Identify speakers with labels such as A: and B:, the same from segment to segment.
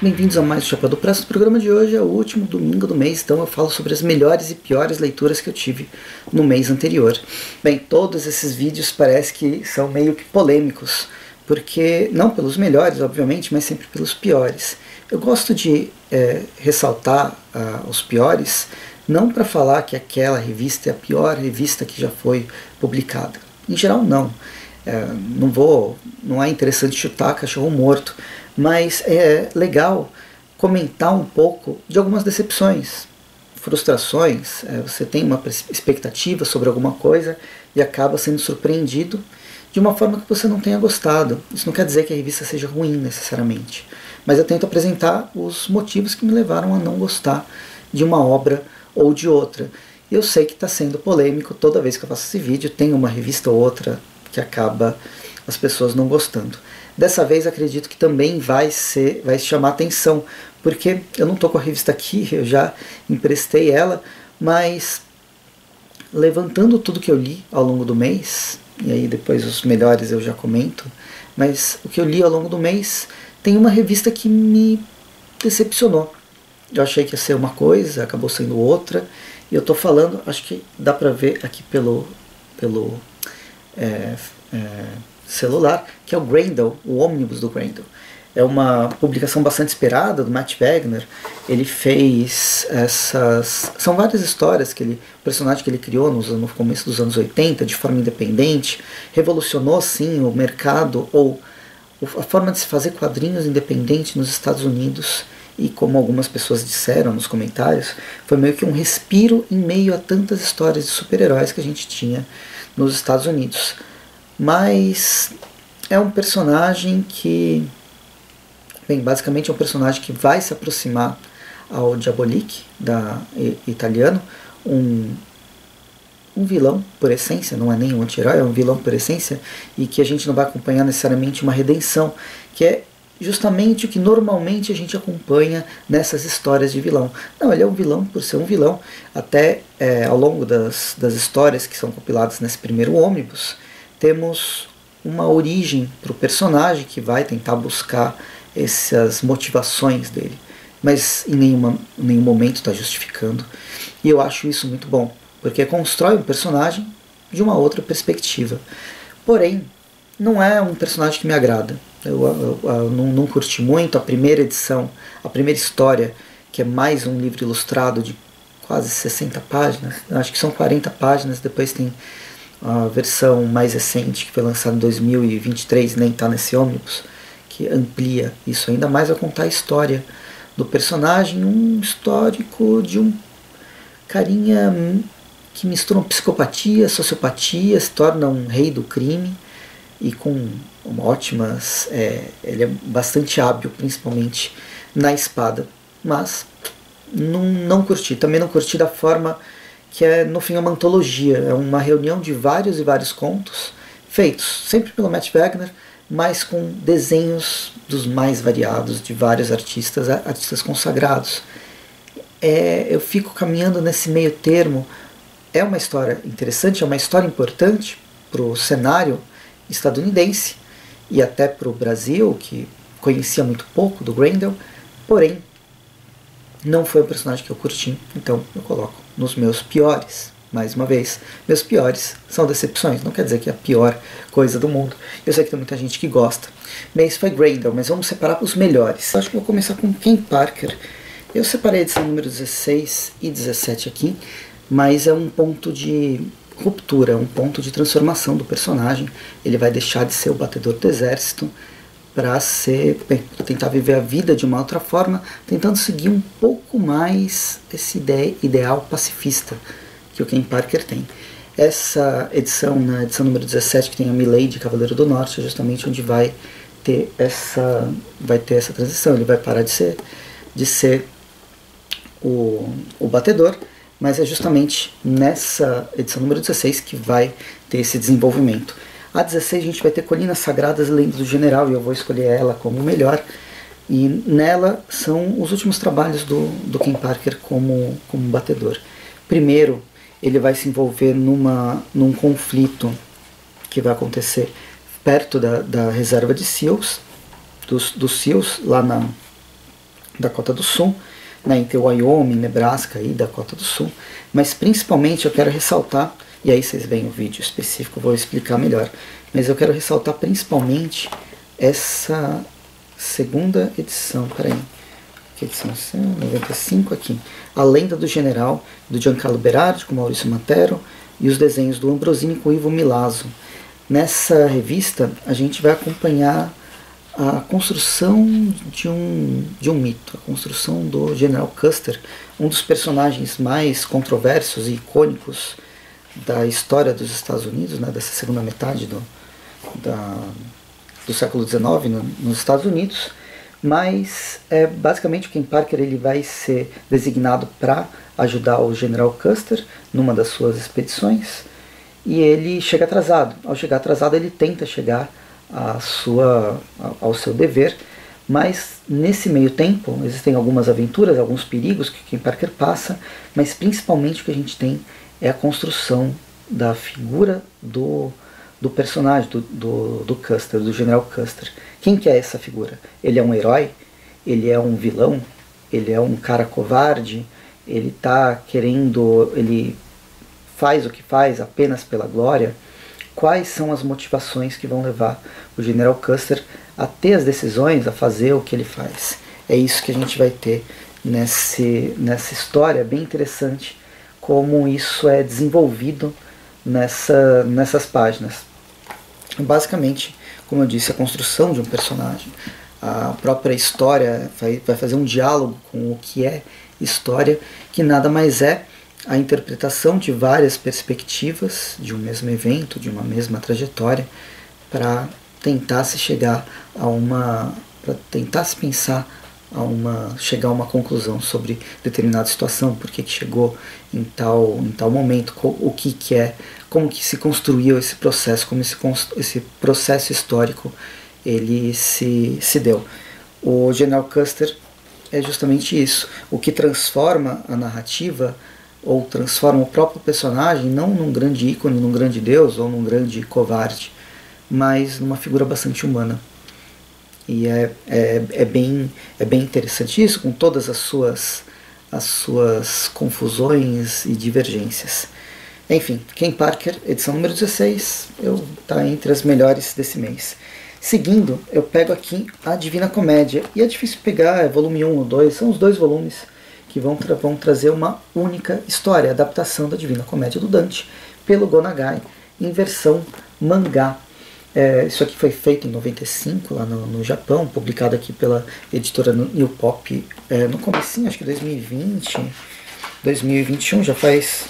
A: Bem-vindos a mais um Chapéu do Praça. O programa de hoje é o último domingo do mês, então eu falo sobre as melhores e piores leituras que eu tive no mês anterior. Bem, todos esses vídeos parece que são meio que polêmicos, porque não pelos melhores, obviamente, mas sempre pelos piores. Eu gosto de é, ressaltar uh, os piores, não para falar que aquela revista é a pior revista que já foi publicada. Em geral, não. É, não vou, não é interessante chutar cachorro morto, mas é legal comentar um pouco de algumas decepções, frustrações. É, você tem uma expectativa sobre alguma coisa e acaba sendo surpreendido de uma forma que você não tenha gostado. Isso não quer dizer que a revista seja ruim necessariamente, mas eu tento apresentar os motivos que me levaram a não gostar de uma obra ou de outra. E eu sei que está sendo polêmico toda vez que eu faço esse vídeo, tem uma revista ou outra que acaba as pessoas não gostando. Dessa vez acredito que também vai ser, vai chamar atenção, porque eu não estou com a revista aqui, eu já emprestei ela, mas levantando tudo que eu li ao longo do mês, e aí depois os melhores eu já comento, mas o que eu li ao longo do mês tem uma revista que me decepcionou. Eu achei que ia ser uma coisa, acabou sendo outra, e eu estou falando, acho que dá para ver aqui pelo, pelo é, é, celular, que é o Grendel, o ônibus do Grendel. É uma publicação bastante esperada do Matt Wagner. Ele fez essas. São várias histórias que ele. O personagem que ele criou nos, no começo dos anos 80, de forma independente, revolucionou sim o mercado ou a forma de se fazer quadrinhos independente nos Estados Unidos. E como algumas pessoas disseram nos comentários, foi meio que um respiro em meio a tantas histórias de super-heróis que a gente tinha nos Estados Unidos mas é um personagem que, bem, basicamente é um personagem que vai se aproximar ao Diabolik, da italiano, um, um vilão por essência, não é nem um anti-herói, é um vilão por essência, e que a gente não vai acompanhar necessariamente uma redenção, que é justamente o que normalmente a gente acompanha nessas histórias de vilão. Não, ele é um vilão por ser um vilão, até é, ao longo das, das histórias que são compiladas nesse primeiro ônibus, temos uma origem para o personagem que vai tentar buscar essas motivações dele, mas em nenhuma, nenhum momento está justificando. E eu acho isso muito bom, porque constrói um personagem de uma outra perspectiva. Porém, não é um personagem que me agrada. Eu, eu, eu não, não curti muito a primeira edição, a primeira história, que é mais um livro ilustrado de quase 60 páginas, acho que são 40 páginas, depois tem a versão mais recente, que foi lançada em 2023, nem está nesse ônibus, que amplia isso ainda mais a contar a história do personagem, um histórico de um carinha que mistura psicopatia, sociopatia, se torna um rei do crime e com ótimas. É, ele é bastante hábil, principalmente na espada, mas não, não curti. Também não curti da forma que é no fim uma antologia, é uma reunião de vários e vários contos feitos sempre pelo Matt Wagner, mas com desenhos dos mais variados de vários artistas, artistas consagrados. É, eu fico caminhando nesse meio termo. É uma história interessante, é uma história importante para o cenário estadunidense e até para o Brasil, que conhecia muito pouco do Grendel, porém não foi o personagem que eu curti, então eu coloco nos meus piores. Mais uma vez, meus piores são decepções, não quer dizer que é a pior coisa do mundo. Eu sei que tem muita gente que gosta. Mas foi Grendel, mas vamos separar os melhores. Eu acho que vou começar com Ken Parker. Eu separei a edição número 16 e 17 aqui, mas é um ponto de ruptura, um ponto de transformação do personagem. Ele vai deixar de ser o batedor do exército para ser, tentar viver a vida de uma outra forma, tentando seguir um pouco mais esse ideia, ideal pacifista que o Ken Parker tem. Essa edição, na edição número 17, que tem a Milady, Cavaleiro do Norte, é justamente onde vai ter essa, vai ter essa transição. Ele vai parar de ser, de ser o, o batedor, mas é justamente nessa edição número 16 que vai ter esse desenvolvimento. A 16 a gente vai ter Colinas Sagradas Lendas do General e eu vou escolher ela como melhor. E nela são os últimos trabalhos do, do Ken Parker como, como batedor. Primeiro, ele vai se envolver numa, num conflito que vai acontecer perto da, da reserva de SEALs, dos, dos SEALs, lá na, Dakota do Sul, né, entre Wyoming, Nebraska e Dakota do Sul, mas principalmente eu quero ressaltar, e aí vocês veem o vídeo específico, vou explicar melhor, mas eu quero ressaltar principalmente essa segunda edição, peraí, que edição? 95 aqui. A Lenda do General, do Giancarlo Berardi, com Maurício Mantero, e os desenhos do Ambrosini com Ivo Milazzo. Nessa revista, a gente vai acompanhar a construção de um, de um mito, a construção do General Custer, um dos personagens mais controversos e icônicos da história dos Estados Unidos, né, dessa segunda metade do, da, do século XIX no, nos Estados Unidos, mas é, basicamente o Ken Parker ele vai ser designado para ajudar o General Custer numa das suas expedições e ele chega atrasado. Ao chegar atrasado ele tenta chegar à sua, ao seu dever, mas nesse meio tempo existem algumas aventuras, alguns perigos que Ken Parker passa, mas principalmente o que a gente tem é a construção da figura do do personagem, do, do, do Custer, do General Custer. Quem que é essa figura? Ele é um herói? Ele é um vilão? Ele é um cara covarde? Ele está querendo, ele faz o que faz apenas pela glória? Quais são as motivações que vão levar o General Custer a ter as decisões, a fazer o que ele faz? É isso que a gente vai ter nesse, nessa história bem interessante, como isso é desenvolvido nessa, nessas páginas. Basicamente, como eu disse, a construção de um personagem, a própria história vai, vai fazer um diálogo com o que é história, que nada mais é a interpretação de várias perspectivas de um mesmo evento, de uma mesma trajetória, para tentar se chegar a uma. para tentar se pensar a uma chegar a uma conclusão sobre determinada situação, por que, chegou em tal, em tal momento, o que, que é, como que se construiu esse processo, como esse, esse processo histórico ele se, se deu. O General Custer é justamente isso, o que transforma a narrativa ou transforma o próprio personagem não num grande ícone, num grande deus ou num grande covarde, mas numa figura bastante humana. E é, é, é, bem, é bem interessante isso, com todas as suas, as suas confusões e divergências. Enfim, Ken Parker, edição número 16, está entre as melhores desse mês. Seguindo, eu pego aqui a Divina Comédia. E é difícil pegar, é volume 1 ou 2, são os dois volumes que vão, tra vão trazer uma única história, adaptação da Divina Comédia do Dante, pelo Gonagai, em versão mangá. É, isso aqui foi feito em 95 lá no, no Japão, publicado aqui pela editora New Pop é, no começo, acho que 2020, 2021, já faz,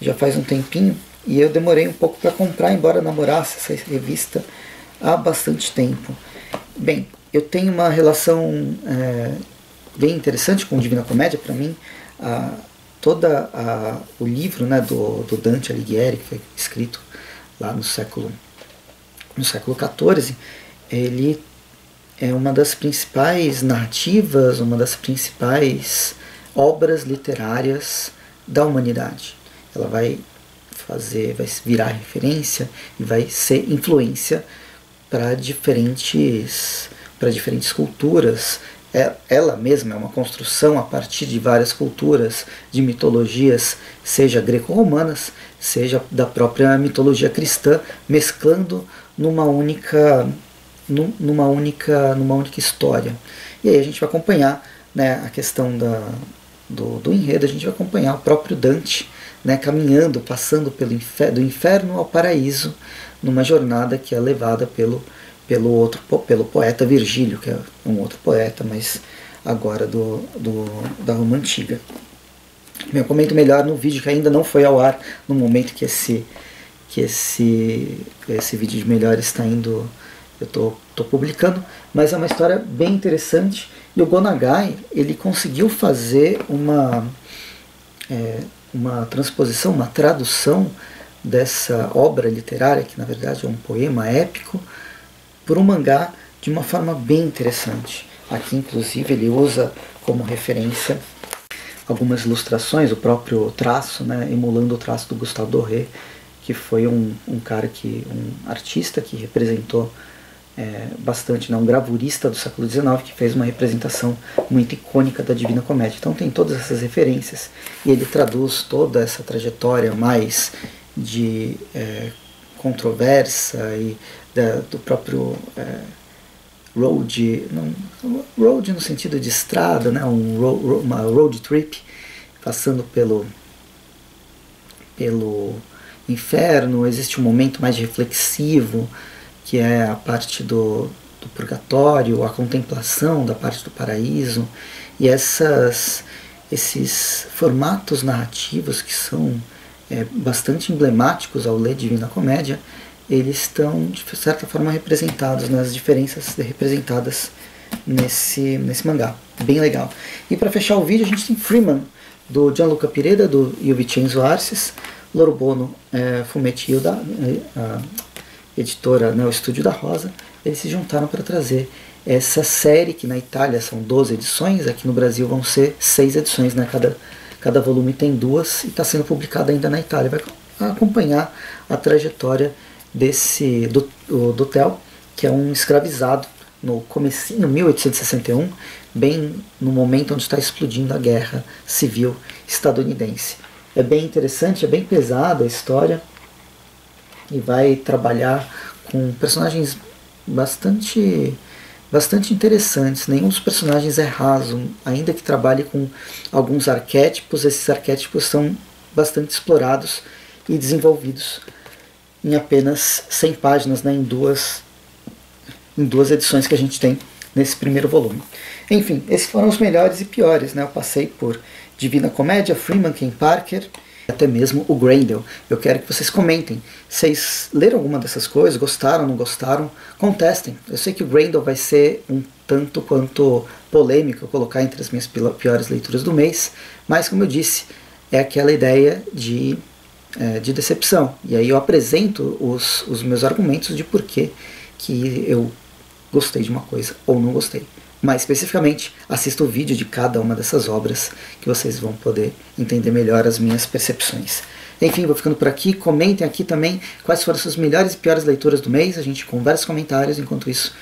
A: já faz um tempinho. E eu demorei um pouco para comprar, embora namorasse essa revista há bastante tempo. Bem, eu tenho uma relação é, bem interessante com Divina Comédia para mim. A, toda a, o livro né, do, do Dante Alighieri, que foi escrito lá no século no século XIV, ele é uma das principais narrativas, uma das principais obras literárias da humanidade. Ela vai fazer, vai virar referência e vai ser influência para diferentes, para diferentes culturas. É, ela mesma é uma construção a partir de várias culturas, de mitologias, seja greco-romanas, seja da própria mitologia cristã, mesclando numa única, numa única, numa única história. E aí a gente vai acompanhar né, a questão da, do, do enredo, a gente vai acompanhar o próprio Dante né, caminhando, passando pelo inferno, do inferno ao paraíso, numa jornada que é levada pelo, pelo, outro, pelo poeta Virgílio, que é um outro poeta, mas agora do, do, da Roma Antiga. Eu comento melhor no vídeo que ainda não foi ao ar no momento que esse, que esse, esse vídeo de melhor está indo, eu tô, tô publicando, mas é uma história bem interessante e o Gonagai ele conseguiu fazer uma, é, uma transposição, uma tradução dessa obra literária, que na verdade é um poema épico, por um mangá de uma forma bem interessante. Aqui, inclusive, ele usa como referência algumas ilustrações, o próprio traço, né, emulando o traço do Gustavo Doré, que foi um, um cara que, um artista que representou é, bastante, né, um gravurista do século XIX que fez uma representação muito icônica da Divina Comédia. Então tem todas essas referências e ele traduz toda essa trajetória mais de é, controvérsia e da, do próprio é, road, não, road no sentido de estrada, né, um uma road trip, passando pelo, pelo inferno, existe um momento mais reflexivo, que é a parte do, do purgatório, a contemplação da parte do paraíso, e essas, esses formatos narrativos que são é, bastante emblemáticos ao ler Divina Comédia, eles estão de certa forma representados nas diferenças representadas nesse, nesse mangá. Bem legal. E para fechar o vídeo, a gente tem Freeman, do Gianluca Pireda do, e o Vincenzo Arces, Lorobono é, Fumetti da é, a editora, né, o Estúdio da Rosa, eles se juntaram para trazer essa série, que na Itália são 12 edições, aqui no Brasil vão ser 6 edições, né, cada, cada volume tem duas e está sendo publicado ainda na Itália. Vai acompanhar a trajetória desse do, do que é um escravizado no comecinho 1861, bem no momento onde está explodindo a guerra civil estadunidense. É bem interessante, é bem pesada a história e vai trabalhar com personagens bastante bastante interessantes. Nenhum dos personagens é raso, ainda que trabalhe com alguns arquétipos, esses arquétipos são bastante explorados e desenvolvidos em apenas 100 páginas, né, em, duas, em duas edições que a gente tem nesse primeiro volume. Enfim, esses foram os melhores e piores. Né? Eu passei por Divina Comédia, Freeman, Ken Parker, até mesmo o Grendel. Eu quero que vocês comentem. Vocês leram alguma dessas coisas? Gostaram, não gostaram? Contestem. Eu sei que o Grendel vai ser um tanto quanto polêmico colocar entre as minhas piores leituras do mês, mas como eu disse, é aquela ideia de é, de decepção. E aí eu apresento os, os meus argumentos de por que eu gostei de uma coisa ou não gostei. Mais especificamente, assista o vídeo de cada uma dessas obras que vocês vão poder entender melhor as minhas percepções. Enfim, vou ficando por aqui. Comentem aqui também quais foram as suas melhores e piores leituras do mês. A gente conversa comentários. Enquanto isso,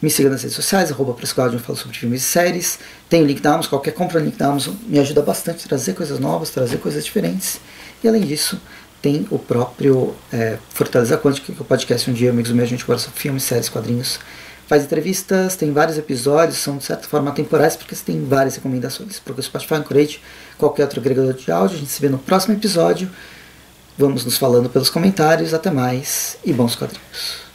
A: me siga nas redes sociais, arroba eu falo sobre filmes e séries. Tem o link da Amazon, qualquer compra no link da Amazon me ajuda bastante a trazer coisas novas, trazer coisas diferentes. E além disso, tem o próprio é, Fortaleza Quântica, que é o podcast um dia, amigos meus, a gente de filmes, séries, quadrinhos, faz entrevistas, tem vários episódios, são de certa forma temporais, porque você tem várias recomendações. Porque o Spotify, Anchorage, qualquer outro agregador de áudio, a gente se vê no próximo episódio. Vamos nos falando pelos comentários, até mais e bons quadrinhos.